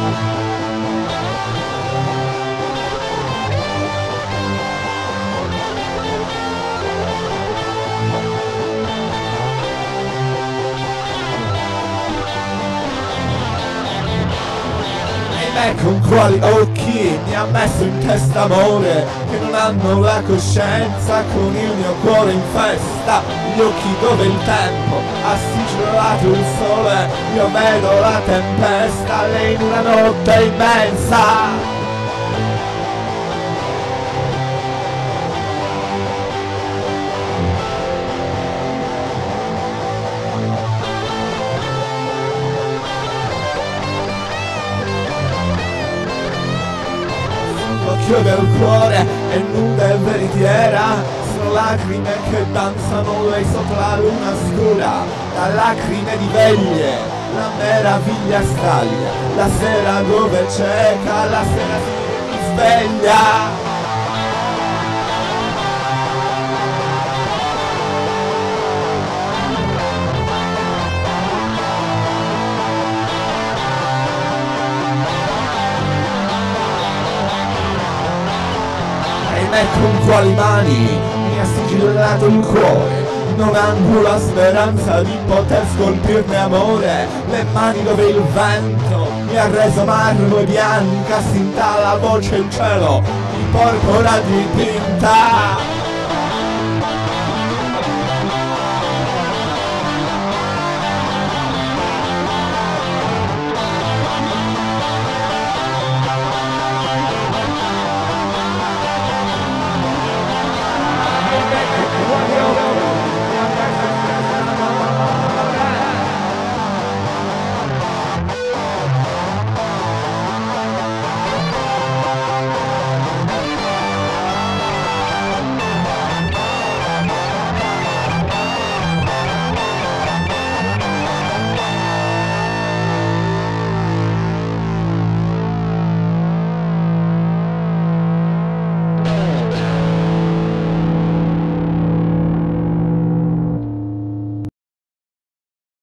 Thank you. Me con quali occhi mi ha messo in testa amore che non hanno la coscienza con il mio cuore in festa gli occhi dove il tempo ha sigillato il sole io vedo la tempesta lei in una notte immensa l'occhio del cuore è nuda e veritiera. Sono lacrime che danzano lei sotto la luna scura. Da lacrime di veglie la meraviglia staglia la sera dove cieca la sera si sveglia me con quali mani mi ha sigillato il cuore. Non hanno la speranza di poter scolpirne amore. Le mani dove il vento mi ha reso marmo e bianca sinta la voce il cielo di porpora dipinta